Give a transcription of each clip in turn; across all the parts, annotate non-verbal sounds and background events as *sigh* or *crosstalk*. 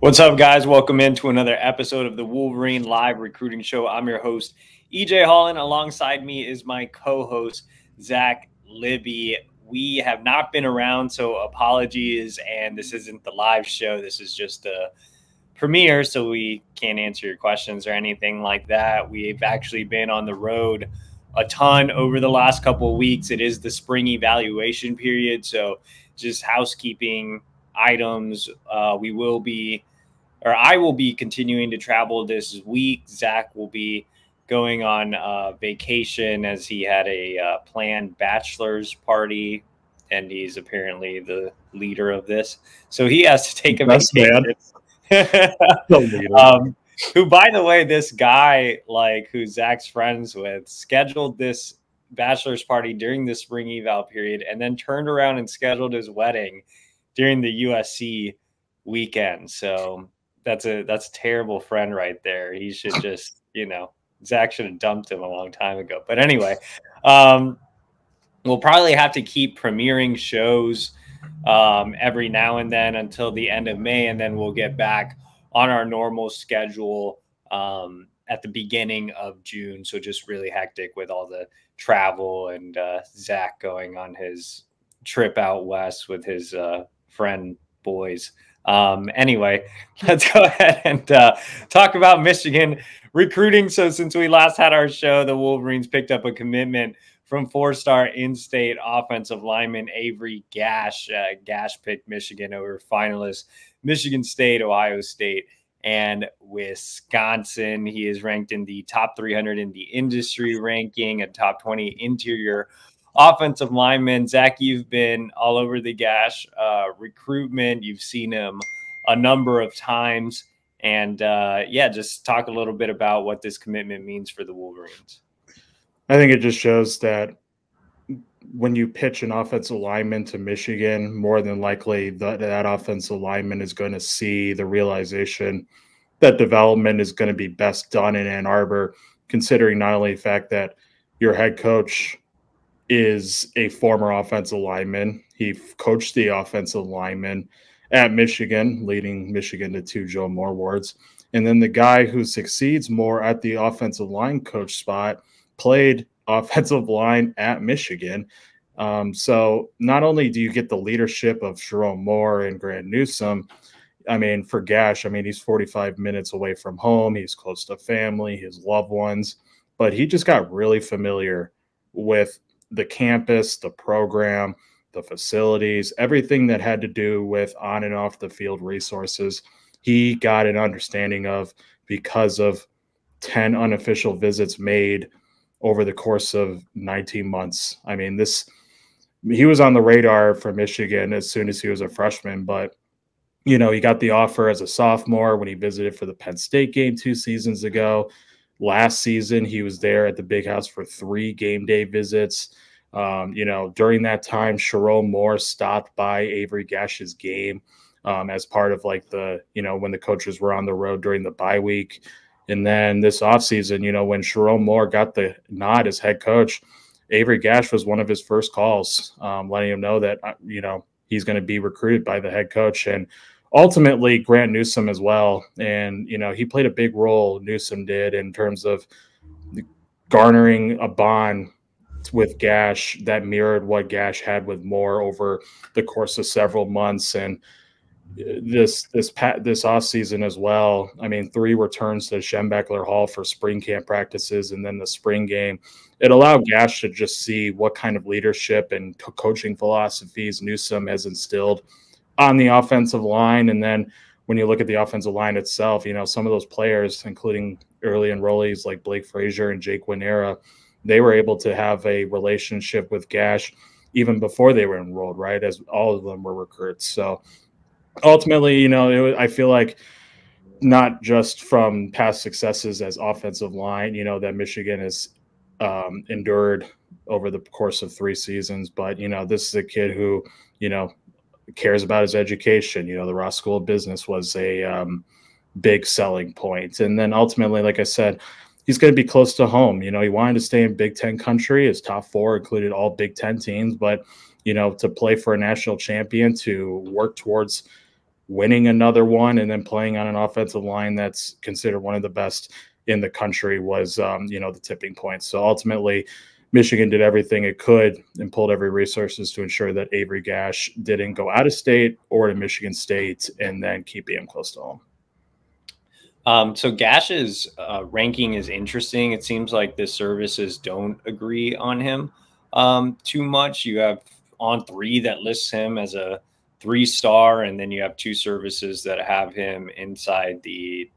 What's up, guys? Welcome into another episode of the Wolverine Live Recruiting Show. I'm your host, EJ Holland. Alongside me is my co host, Zach Libby. We have not been around, so apologies. And this isn't the live show, this is just a premiere, so we can't answer your questions or anything like that. We've actually been on the road a ton over the last couple of weeks. It is the spring evaluation period, so just housekeeping items. Uh, we will be or I will be continuing to travel this week. Zach will be going on uh, vacation as he had a uh, planned bachelor's party, and he's apparently the leader of this. So he has to take a vacation. *laughs* *laughs* um, who, by the way, this guy, like who Zach's friends with, scheduled this bachelor's party during the spring eval period, and then turned around and scheduled his wedding during the USC weekend. So that's a that's a terrible friend right there. He should *laughs* just, you know, Zach should have dumped him a long time ago. But anyway, um, we'll probably have to keep premiering shows um, every now and then until the end of May, and then we'll get back on our normal schedule um, at the beginning of June. So just really hectic with all the travel and uh, Zach going on his trip out west with his uh, friend boys. Um, anyway, *laughs* let's go ahead and uh, talk about Michigan recruiting. So, since we last had our show, the Wolverines picked up a commitment from four star in state offensive lineman Avery Gach. Uh, Gach picked Michigan over finalists Michigan State, Ohio State, and Wisconsin. He is ranked in the top 300 in the industry ranking, a top 20 interior offensive lineman. Zach, you've been all over the Gach uh, recruitment. You've seen him a number of times. And uh, yeah, just talk a little bit about what this commitment means for the Wolverines. I think it just shows that when you pitch an offensive lineman to Michigan, more than likely that, that offensive lineman is going to see the realization that development is going to be best done in Ann Arbor, considering not only the fact that your head coach is a former offensive lineman. He coached the offensive lineman at Michigan, leading Michigan to two Joe Moore awards. And then the guy who succeeds more at the offensive line coach spot played *laughs* offensive line at Michigan. Um, so not only do you get the leadership of Sherrone Moore and Grant Newsome, I mean, for Gach, I mean, he's 45 minutes away from home. He's close to family, his loved ones, but he just got really familiar with the campus, the program, the facilities, everything that had to do with on and off the field resources, he got an understanding of because of 10 unofficial visits made over the course of 19 months. I mean, this he was on the radar for Michigan as soon as he was a freshman, but you know, he got the offer as a sophomore when he visited for the Penn State game two seasons ago. Last season, he was there at the big house for three game day visits. Um, you know, during that time, Sherrone Moore stopped by Avery Gach's game um, as part of like the, you know, when the coaches were on the road during the bye week. And then this offseason, you know, when Sherrone Moore got the nod as head coach, Avery Gach was one of his first calls, um, letting him know that, uh, you know, he's going to be recruited by the head coach. And ultimately Grant Newsome as well. And, you know, he played a big role, Newsome did, in terms of garnering a bond with Gach that mirrored what Gach had with Moore over the course of several months. And uh, this this pat this off season as well. I mean, three returns to Schembechler Hall for spring camp practices and then the spring game. It allowed Gach to just see what kind of leadership and coaching philosophies Newsome has instilled on the offensive line. And then when you look at the offensive line itself, you know, some of those players, including early enrollees like Blake Frazier and Jake Guarnera, they were able to have a relationship with Gach even before they were enrolled, right? As all of them were recruits. So ultimately, you know, I feel like not just from past successes as offensive line, you know, that Michigan has um, endured over the course of three seasons, but you know, this is a kid who, you know, cares about his education. You know, the Ross School of Business was a um, big selling point. And then ultimately, like I said, he's going to be close to home. You know, he wanted to stay in Big Ten country. His top four included all Big Ten teams, but you know, to play for a national champion, to work towards winning another one and then playing on an offensive line that's considered one of the best in the country was, um, you know, the tipping point. So ultimately, Michigan did everything it could and pulled every resources to ensure that Avery Gach didn't go out of state or to Michigan State and then keep him close to home. Um, so Gach's uh, ranking is interesting. It seems like the services don't agree on him um, too much. You have on three that lists him as a three star, and then you have two services that have him inside the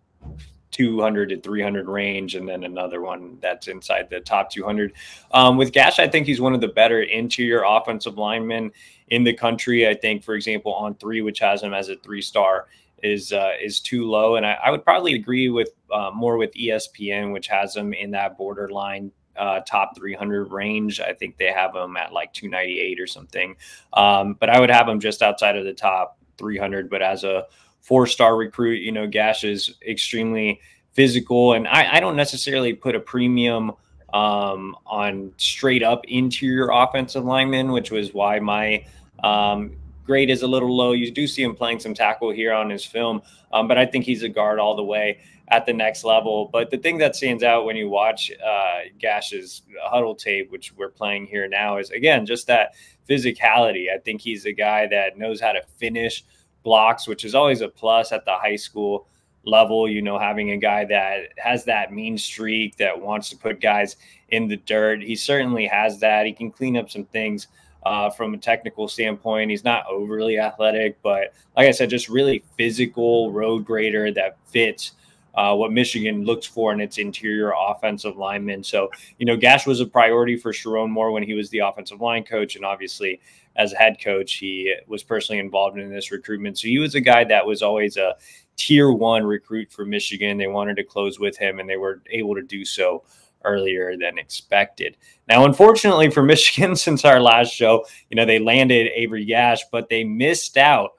200 to 300 range, and then another one that's inside the top 200. Um, with Gach, I think he's one of the better interior offensive linemen in the country. I think, for example, on three, which has him as a three star, is uh, is too low, and I, I would probably agree with uh, more with ESPN, which has him in that borderline uh, top 300 range. I think they have him at like 298 or something. Um, but I would have him just outside of the top 300. But as a four star recruit, you know, Gach is extremely physical. And I, I don't necessarily put a premium um, on straight up interior offensive linemen, which was why my um, grade is a little low. You do see him playing some tackle here on his film, um, but I think he's a guard all the way at the next level. But the thing that stands out when you watch uh, Gach's Hudl tape, which we're playing here now, is again just that physicality. I think he's a guy that knows how to finish blocks, which is always a plus at the high school level. You know, having a guy that has that mean streak that wants to put guys in the dirt. He certainly has that. He can clean up some things uh, from a technical standpoint. He's not overly athletic, but like I said, just really physical road grader that fits uh, what Michigan looks for in its interior offensive linemen. So, you know, Gach was a priority for Sherrone Moore when he was the offensive line coach. And obviously, as a head coach, he was personally involved in this recruitment. So he was a guy that was always a tier one recruit for Michigan. They wanted to close with him, and they were able to do so earlier than expected. Now, unfortunately for *laughs* Michigan, since our last show, you know, they landed Avery Gach, but they missed out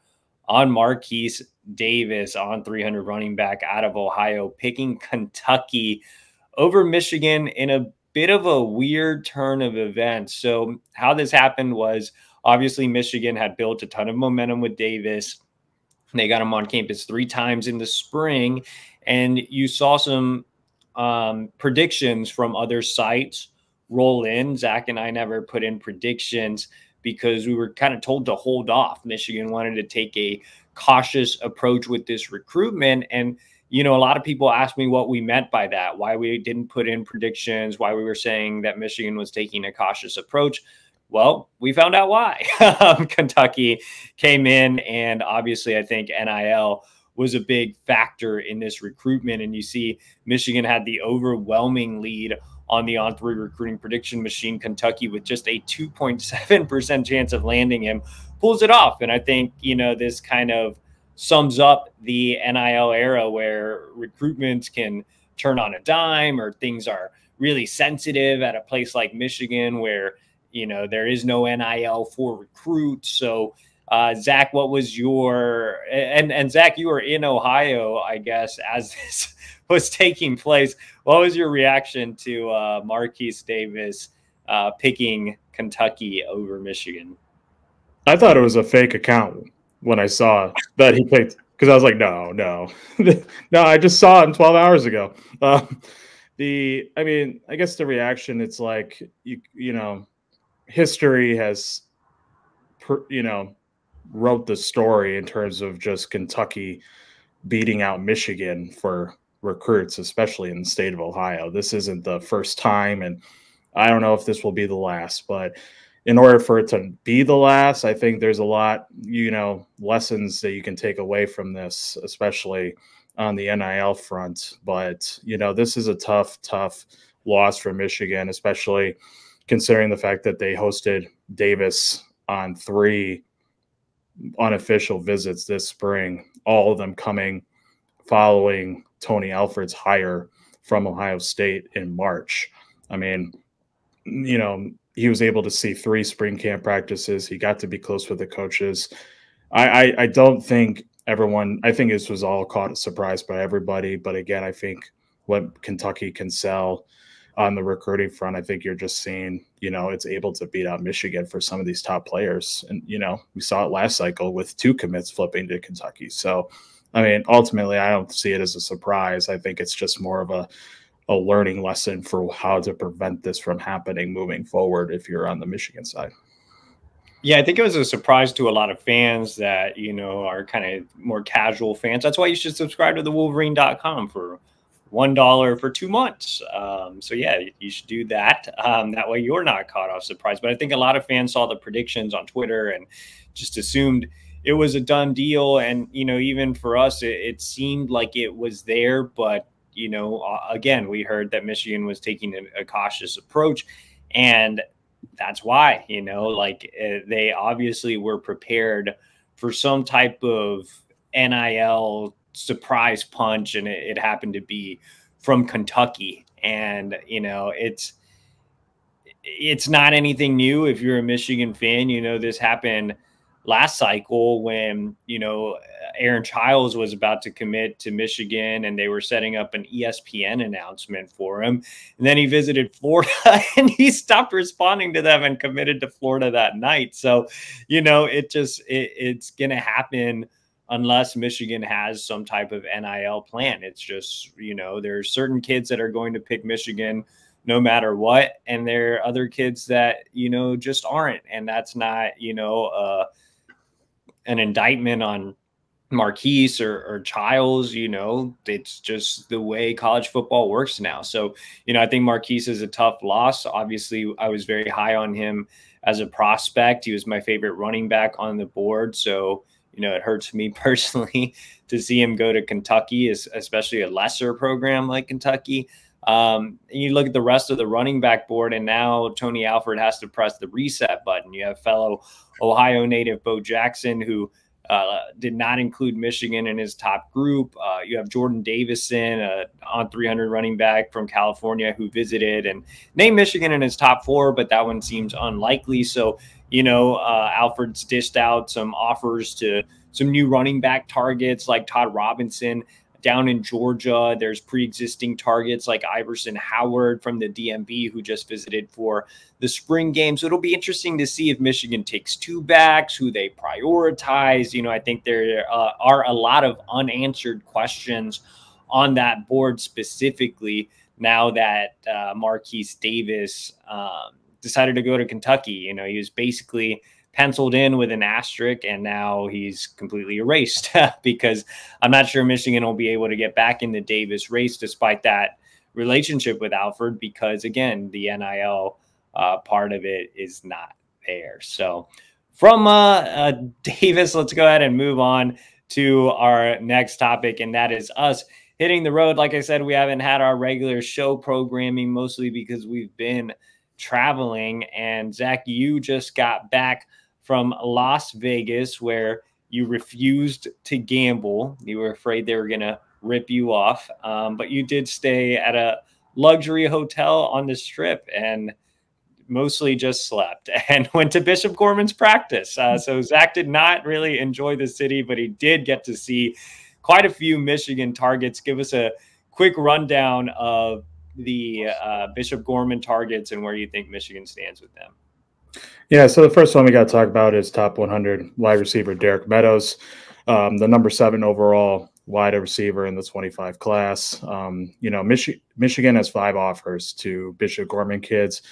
on Marquise Davis on 300 running back out of Ohio, picking Kentucky over Michigan in a bit of a weird turn of events. So, how this happened was obviously Michigan had built a ton of momentum with Davis. They got him on campus three times in the spring, and you saw some um, predictions from other sites roll in. Zach and I never put in predictions because we were kind of told to hold off. Michigan wanted to take a cautious approach with this recruitment. And, you know, a lot of people asked me what we meant by that, why we didn't put in predictions, why we were saying that Michigan was taking a cautious approach. Well, we found out why. *laughs* Um, Kentucky came in, and obviously, I think NIL was a big factor in this recruitment. And you see, Michigan had the overwhelming lead on the on three recruiting prediction machine. Kentucky, with just a 2.7% chance of landing him, pulls it off. And I think, you know, this kind of sums up the NIL era where recruitments can turn on a dime or things are really sensitive at a place like Michigan where, you know, there is no NIL for recruits. So, uh, Zach, what was your and and Zach, you were in Ohio, I guess, as this *laughs* was taking place. What was your reaction to uh, Marquise Davis uh, picking Kentucky over Michigan? I thought it was a fake account when I saw that he picked because I was like, no, no, *laughs* no. I just saw it 12 hours ago. Uh, the, I mean, I guess the reaction, it's like you, you know, history has, you know, wrote the story in terms of just Kentucky beating out Michigan for recruits, especially in the state of Ohio. This isn't the first time, and I don't know if this will be the last, but in order for it to be the last, I think there's a lot, you know, lessons that you can take away from this, especially on the NIL front. But, you know, this is a tough, tough loss for Michigan, especially considering the fact that they hosted Davis on three unofficial visits this spring, all of them coming following Tony Alford's hire from Ohio State in March. I mean, you know, he was able to see three spring camp practices. He got to be close with the coaches. I, I, I don't think everyone, I think this was all caught a surprise by everybody. But again, I think what Kentucky can sell on the recruiting front, I think you're just seeing, you know, it's able to beat out Michigan for some of these top players. And, you know, we saw it last cycle with two commits flipping to Kentucky. So, I mean, ultimately, I don't see it as a surprise. I think it's just more of a, a learning lesson for how to prevent this from happening moving forward if you're on the Michigan side. Yeah, I think it was a surprise to a lot of fans that, you know, are kind of more casual fans. That's why you should subscribe to the wolverine.com for one dollar for two months. Um, so yeah, you should do that. Um, that way you're not caught off surprise. But I think a lot of fans saw the predictions on Twitter and just assumed it was a done deal. And you know, even for us, it, it seemed like it was there. But you know, again, we heard that Michigan was taking a, a cautious approach, and that's why you know, like uh, they obviously were prepared for some type of NIL surprise punch, and it, it happened to be from Kentucky. And you know, it's it's not anything new. If you're a Michigan fan, you know this happened last cycle when you know Aaron Chiles was about to commit to Michigan and they were setting up an ESPN announcement for him. And then he visited Florida *laughs* and he stopped responding to them and committed to Florida that night. So, you know, it just it, it's going to happen unless Michigan has some type of NIL plan. It's just, you know, there's certain kids that are going to pick Michigan no matter what. And there are other kids that, you know, just aren't. And that's not, you know, uh, an indictment on Marquise or, or Chiles, you know, it's just the way college football works now. So, you know, I think Marquise is a tough loss. Obviously, I was very high on him as a prospect. He was my favorite running back on the board. So, you know, it hurts me *laughs* personally to see him go to Kentucky, especially a lesser program like Kentucky. Um, and you look at the rest of the running back board, and now Tony Alford has to press the reset button. You have fellow Ohio native Bo Jackson, who uh, did not include Michigan in his top group. Uh, you have Jordan Davison, uh, on 300 running back from California, who visited and named Michigan in his top four, but that one seems unlikely. So you know, uh, Alford's dished out some offers to some new running back targets like Todd Robinson down in Georgia. There's pre existing targets like Iverson Howard from the DMV, who just visited for the spring game. So it'll be interesting to see if Michigan takes two backs, who they prioritize. You know, I think there uh, are a lot of unanswered questions on that board specifically now that uh, Marquise Davis. Um, decided to go to Kentucky. You know, he was basically penciled in with an asterisk and now he's completely erased *laughs* because I'm not sure Michigan will be able to get back in the Davis race despite that relationship with Alford because again the NIL uh, part of it is not there. So from uh, uh, *laughs* Davis, let's go ahead and move on to our next topic, and that is us hitting the road. Like I said, we haven't had our regular show programming mostly because we've been traveling. And Zach, you just got back from Las Vegas where you refused to gamble. You were afraid they were going to rip you off, um, but you did stay at a luxury hotel on the strip and mostly just slept *laughs* and went to Bishop Gorman's practice. Uh, so Zach did not really enjoy the city, but he did get to see quite a few Michigan targets. Give us a quick rundown of the uh, Bishop Gorman targets and where you think Michigan stands with them. Yeah, so the first one we got to talk about is top 100 wide receiver Derek Meadows, um, the number seven overall wide receiver in the 25 class. Um, you know, Michi- Michigan has five offers to Bishop Gorman kids.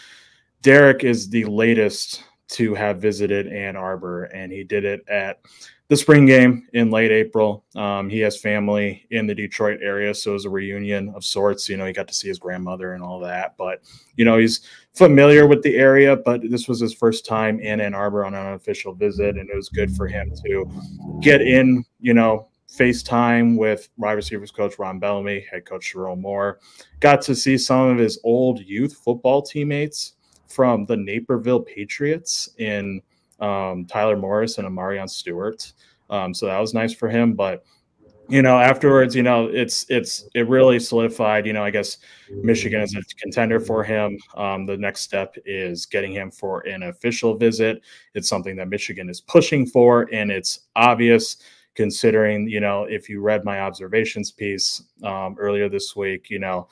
Derek is the latest to have visited Ann Arbor, and he did it at the spring game in late April. Um, he has family in the Detroit area, so it was a reunion of sorts. You know, he got to see his grandmother and all that. But you know, he's familiar with the area. But this was his first time in Ann Arbor on an official visit, and it was good for him to get in. You know, FaceTime with wide receivers coach Ron Bellamy, head coach Sherrone Moore. Got to see some of his old youth football teammates from the Naperville Patriots in um, Tyler Morris and Amarion Stewart. Um, so that was nice for him. But you know, afterwards, you know, it's it's it really solidified. You know, I guess Michigan is a contender for him. Um, the next step is getting him for an official visit. It's something that Michigan is pushing for, and it's obvious considering you know if you read my observations piece um, earlier this week, you know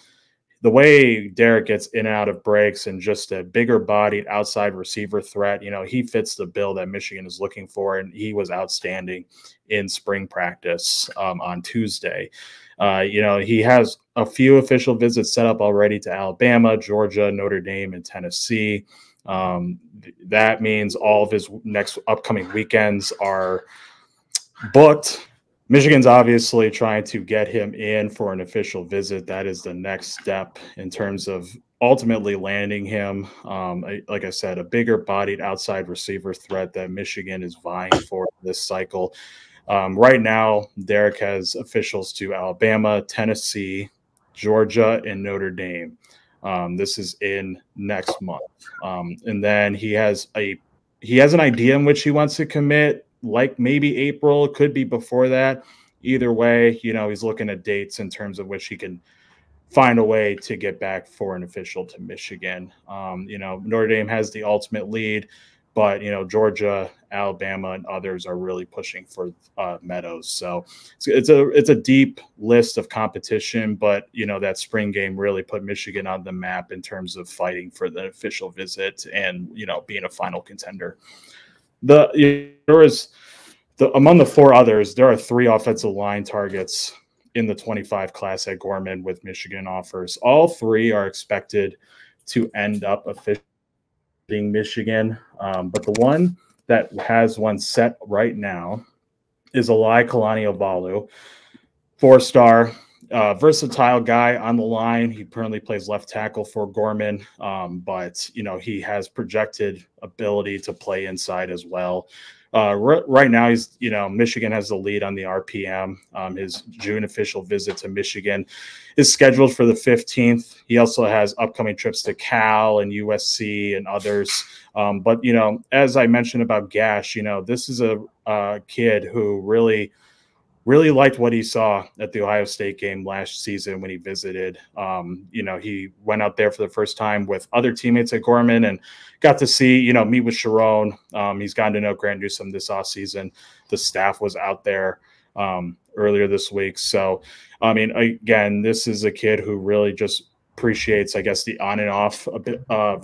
the way Derek gets in and out of breaks and just a bigger bodied outside receiver threat, you know, he fits the bill that Michigan is looking for. And he was outstanding in spring practice um, on Tuesday. Uh, you know, he has a few official visits set up already to Alabama, Georgia, Notre Dame, and Tennessee. Um, that means all of his next upcoming weekends are booked. Michigan's obviously trying to get him in for an official visit. That is the next step in terms of ultimately landing him. Um, like I said, a bigger bodied outside receiver threat that Michigan is vying for this cycle. Um, right now, Derek has officials to Alabama, Tennessee, Georgia, and Notre Dame. Um, this is in next month, um, and then he has a he has an idea in which he wants to commit like maybe April, could be before that. Either way, you know, he's looking at dates in terms of which he can find a way to get back for an official to Michigan. Um, you know, Notre Dame has the ultimate lead, but you know, Georgia, Alabama, and others are really pushing for uh, Meadows. So it's, it's a it's a deep list of competition, but you know that spring game really put Michigan on the map in terms of fighting for the official visit and you know being a final contender the there was the among the four others, there are three offensive line targets in the 25 class at Gorman with Michigan offers. All three are expected to end up officially Michigan, um, but the one that has one set right now is Eli Kalani four star uh, versatile guy on the line. He currently plays left tackle for Gorman, um, but you know he has projected ability to play inside as well. Uh, right now, he's you know Michigan has the lead on the RPM. Um, his June official visit to Michigan is scheduled for the 15th. He also has upcoming trips to Cal and USC and others. Um, but you know, as I mentioned about Gach, you know this is a, a kid who really really liked what he saw at the Ohio State game last season when he visited. Um, you know, he went out there for the first time with other teammates at Gorman and got to see, you know, meet with Sherrone. Um, he's gotten to know Grant Newsome this off season. The staff was out there um, earlier this week. So, I mean, again, this is a kid who really just appreciates, I guess, the on and off a bit uh,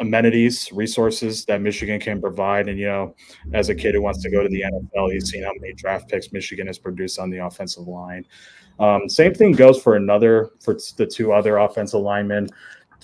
amenities, resources that Michigan can provide. And, you know, as a kid who wants to go to the NFL, he's seen how many draft picks Michigan has produced on the offensive line. Um, same thing goes for another, for the two other offensive linemen.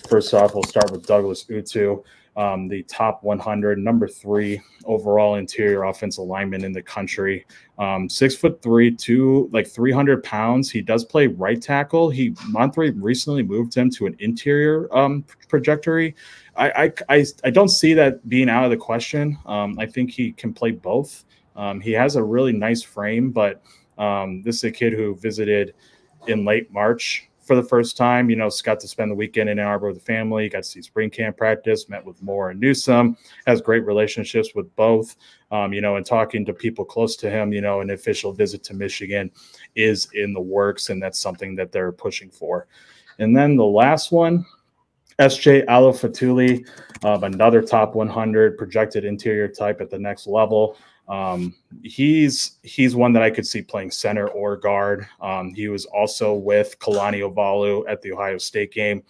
First off, we'll start with Douglas Utu um, the top 100, number three overall interior offensive lineman in the country. Um, six foot three, two like 300 pounds. He does play right tackle. He Monterey recently moved him to an interior um, trajectory. I, I, I I don't see that being out of the question. Um, I think he can play both. Um, he has a really nice frame, but um, this is a kid who visited in late March for the first time. You know, got to spend the weekend in Ann Arbor with the family, got to see spring camp practice, met with Moore and Newsome, has great relationships with both. Um, you know, and talking to people close to him, you know, an official visit to Michigan is in the works, and that's something that they're pushing for. And then the last one, SJ Alofaituli, uh, another top 100 projected interior type at the next level. Um, he's he's one that I could see playing center or guard. Um, he was also with Kalani Ovalu at the Ohio State game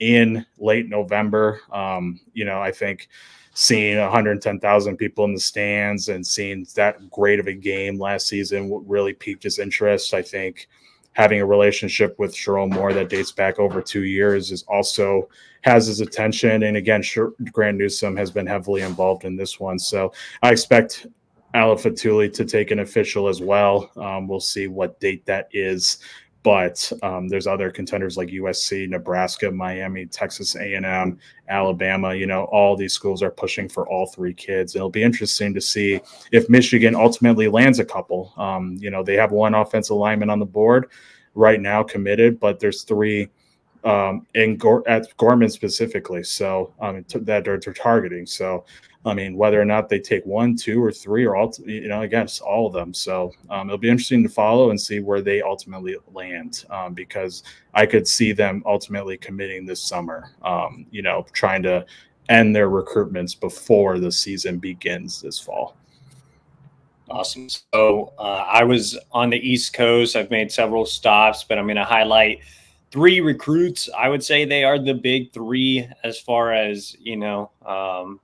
in late November. Um, you know, I think seeing 110,000 people in the stands and seeing that great of a game last season really piqued his interest. I think having a relationship with Sherrone Moore that dates back over two years is also has his attention. And again, Grant Newsome has been heavily involved in this one. So I expect Alofaituli to take an official as well. Um, we'll see what date that is, but um, there's other contenders like USC, Nebraska, Miami, Texas A&M, Alabama. You know, all these schools are pushing for all three kids. It'll be interesting to see if Michigan ultimately lands a couple. Um, you know, they have one offensive lineman on the board right now committed, but there's three um, in at Gorman specifically. So um, that they're, they're targeting. So I mean, whether or not they take one, two, or three, or all, you know, against all of them. So um, it'll be interesting to follow and see where they ultimately land um, because I could see them ultimately committing this summer, um, you know, trying to end their recruitments before the season begins this fall. Awesome. So uh, I was on the East Coast. I've made several stops, but I'm going to highlight three recruits. I would say they are the big three as far as, you know, um,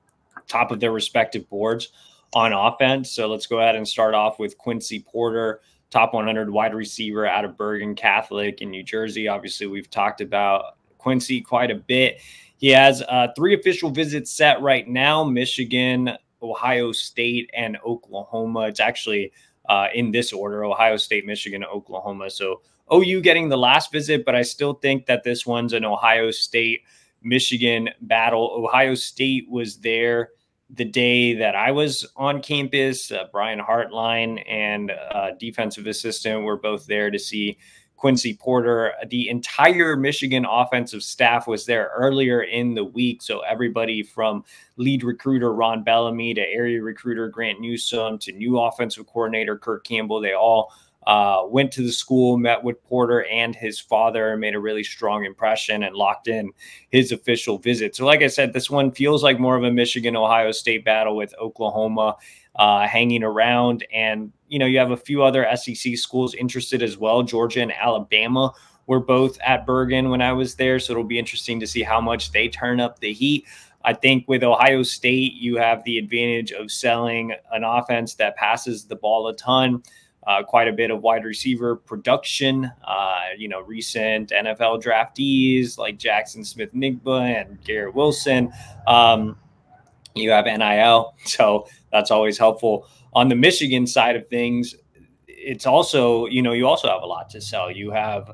top of their respective boards on offense. So let's go ahead and start off with Quincy Porter, top 100 wide receiver out of Bergen Catholic in New Jersey. Obviously, we've talked about Quincy quite a bit. He has uh, three official visits set right now Michigan, Ohio State, and Oklahoma. It's actually uh, in this order Ohio State, Michigan, Oklahoma. So OU getting the last visit, but I still think that this one's an Ohio State Michigan battle. Ohio State was there the day that I was on campus. Uh, Brian Hartline and uh, defensive assistant were both there to see Quincy Porter. The entire Michigan offensive staff was there earlier in the week. So everybody from lead recruiter Ron Bellamy to area recruiter Grant Newsome to new offensive coordinator Kirk Campbell, they all uh, went to the school, met with Porter and his father, made a really strong impression, and locked in his official visit. So, like I said, this one feels like more of a Michigan Ohio State battle with Oklahoma uh, hanging around. And, you know, you have a few other SEC schools interested as well. Georgia and Alabama were both at Bergen when I was there. So it'll be interesting to see how much they turn up the heat. I think with Ohio State, you have the advantage of selling an offense that passes the ball a ton uh, quite a bit of wide receiver production. Uh, you know, recent NFL draftees like Jackson Smith-Njigba and Garrett Wilson. Um, you have NIL, *laughs* so that's always helpful. On the Michigan side of things, it's also you know you also have a lot to sell. You have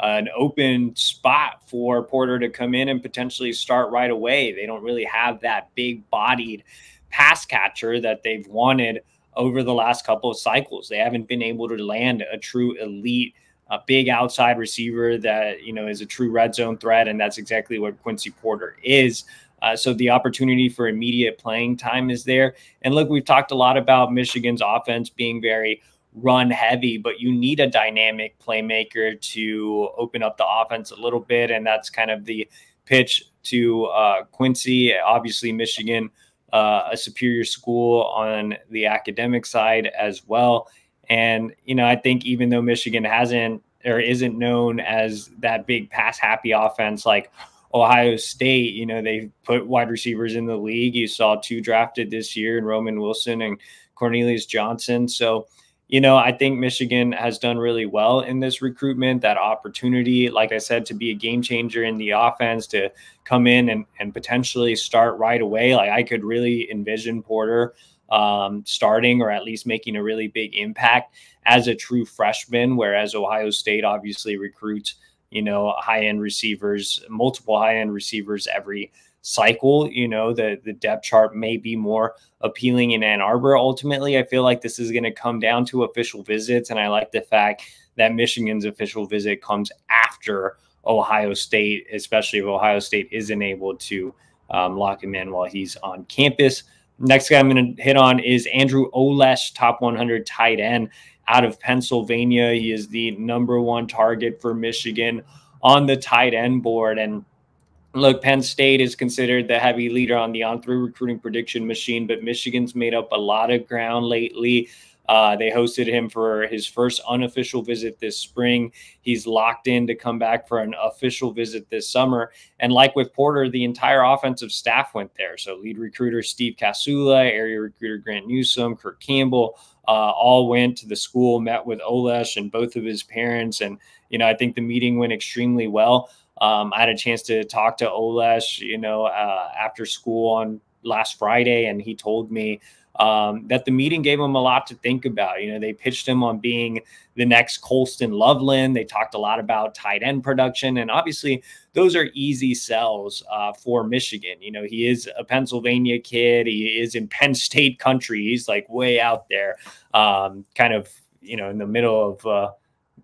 an open spot for Porter to come in and potentially start right away. They don't really have that big bodied pass catcher that they've wanted over the last couple of cycles. They haven't been able to land a true elite, a big outside receiver that you know is a true red zone threat, and that's exactly what Quincy Porter is. Uh, so the opportunity for immediate playing time is there. And look, we've talked a lot about Michigan's offense being very run heavy, but you need a dynamic playmaker to open up the offense a little bit, and that's kind of the pitch to uh, Quincy. Obviously, Michigan uh, a superior school on the academic side as well. And, you know, I think even though Michigan hasn't or isn't known as that big pass happy offense like Ohio State, you know, they put wide receivers in the league. You saw two drafted this year in Roman Wilson and Cornelius Johnson. So, you know, I think Michigan has done really well in this recruitment. That opportunity, like I said, to be a game changer in the offense, to come in and, and potentially start right away. Like I could really envision Porter um, starting or at least making a really big impact as a true freshman, whereas Ohio State obviously recruits, you know, high end receivers, multiple high end receivers every cycle. You know, the the depth chart may be more appealing in Ann Arbor. Ultimately, I feel like this is going to come down to official visits, and I like the fact that Michigan's official visit comes after Ohio State, especially if Ohio State isn't able to um, lock him in while he's on campus. Next guy I'm going to hit on is Andrew Olesh, top 100 tight end out of Pennsylvania. He is the number one target for Michigan on the tight end board. And look, Penn State is considered the heavy leader on the on through recruiting prediction machine, but Michigan's made up a lot of ground lately. Uh, they hosted him for his first unofficial visit this spring. He's locked in to come back for an official visit this summer. And like with Porter, the entire offensive staff went there. So lead recruiter Steve Casula, area recruiter Grant Newsome, Kirk Campbell, uh, all went to the school, met with Olesh and both of his parents. And, you know, I think the meeting went extremely well. Um, I had a chance to talk to Olesh, you know, uh, after school on last Friday, and he told me um, that the meeting gave him a lot to think about. You know, they pitched him on being the next Colston Loveland. They talked a lot about tight end production, and obviously those are easy sells uh, for Michigan. You know, he is a Pennsylvania kid. He is in Penn State country. He's like way out there, um, kind of you know in the middle of. Uh,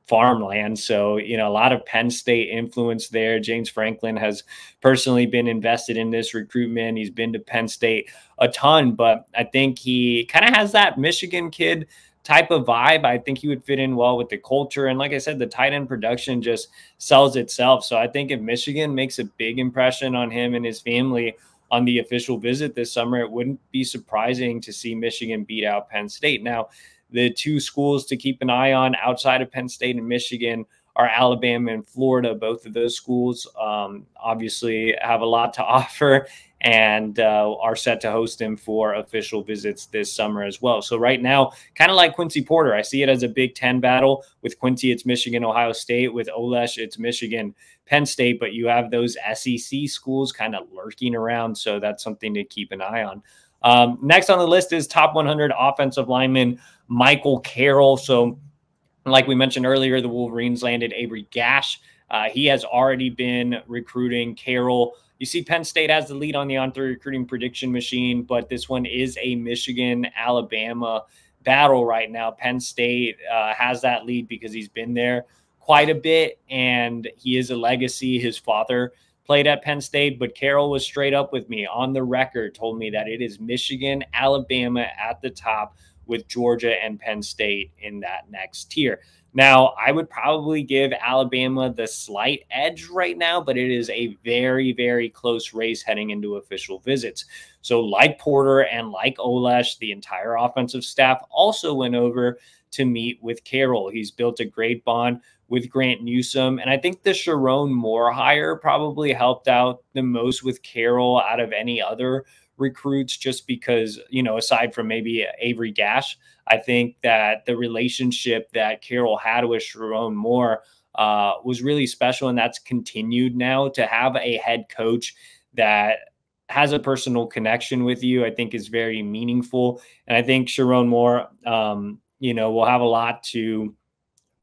farmland. So, you know, a lot of Penn State influence there. James Franklin has personally been invested in this recruitment. He's been to Penn State a ton, but I think he kind of has that Michigan kid type of vibe. I think he would fit in well with the culture. And like I said, the tight end production just sells itself. So I think if Michigan makes a big impression on him and his family on the official visit this summer, it wouldn't be surprising to see Michigan beat out Penn State. Now, the two schools to keep an eye on outside of Penn State and Michigan are Alabama and Florida. Both of those schools um, obviously have a lot to *laughs* offer and uh, are set to host him for official visits this summer as well. So right now, kind of like Quincy Porter, I see it as a Big Ten battle. With Quincy, it's Michigan, Ohio State. With Olesh, it's Michigan, Penn State. But you have those SEC schools kind of lurking around, so that's something to keep an eye on. Um, next on the list is top 100 offensive lineman Michael Carroll. So, like we mentioned earlier, the Wolverines landed Avery Gach. Uh, he has already been recruiting Carroll you see, Penn State has the lead on the on three recruiting prediction machine, but this one is a Michigan Alabama battle right now. Penn State uh, has that lead because he's been there quite a bit and he is a legacy. His father played at Penn State, but Carroll was straight up with me on the record, told me that it is Michigan, Alabama at the top with Georgia and Penn State in that next tier. Now, I would probably give Alabama the slight edge right now, but it is a very, very close race heading into official visits. So, like Porter and like Olesh, the entire offensive staff also went over to meet with Carroll. He's built a great bond with Grant Newsome. And I think the Sherrone Moore hire probably helped out the most with Carroll out of any other recruits, just because, you know, aside from maybe Avery Gach I think that the relationship that Carroll had with Sherrone Moore uh, was really special, and that's continued now to have a head coach that has a personal connection with you. I think is very meaningful, and I think Sherrone Moore, um, you know, will have a lot to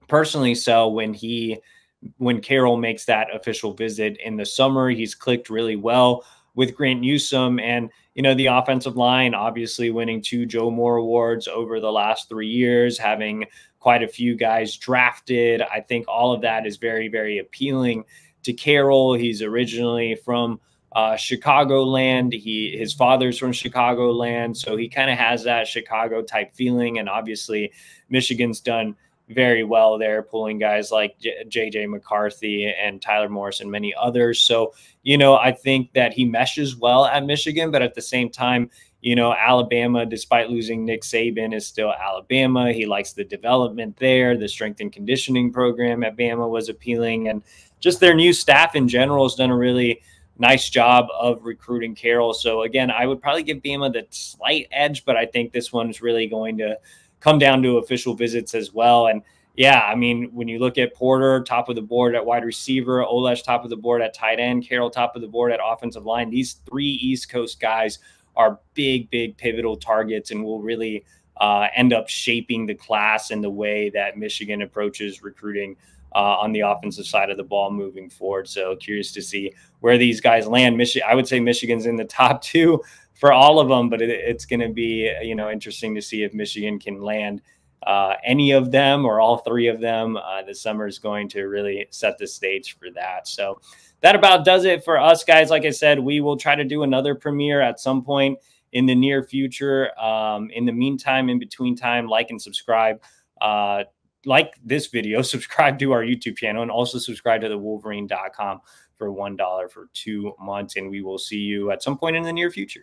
personally sell when he when Carroll makes that official visit in the summer. He's clicked really well with Grant Newsome and you know the offensive line obviously winning two Joe Moore awards over the last 3 years having quite a few guys drafted I think all of that is very very appealing to Carroll he's originally from uh, Chicagoland. He his father's from Chicagoland, so he kind of has that Chicago type feeling. And obviously, Michigan's done very well there, pulling guys like JJ McCarthy and Tyler Morris and many others. So, you know, I think that he meshes well at Michigan, but at the same time, you know, Alabama, despite losing Nick Saban, is still Alabama. He likes the development there. The strength and conditioning program at Bama was appealing. And just their new staff in general has done a really nice job of recruiting Carroll. So, again, I would probably give Bama the slight edge, but I think this one's really going to come down to official visits as well. And yeah, I mean, when you look at Porter, top of the board at wide receiver, Olesh, top of the board at tight end, Carroll, top of the board at offensive line, these three East Coast guys are big, big pivotal targets and will really uh, end up shaping the class and the way that Michigan approaches recruiting uh, on the offensive side of the ball moving forward. So curious to see where these guys land. Michigan, I would say Michigan's in the *laughs* top two for all of them, but it, it's going to be you know interesting to see if Michigan can land uh, any of them or all three of them. Uh, the summer is going to really set the stage for that. So that about does it for us, guys. Like I said, we will try to do another premiere at some point in the near future. Um, in the meantime, in between time, like and subscribe. Like this video, *laughs* subscribe to our YouTube channel, and also subscribe to the Wolverine.com for $1 for two months. And we will see you at some point in the near future.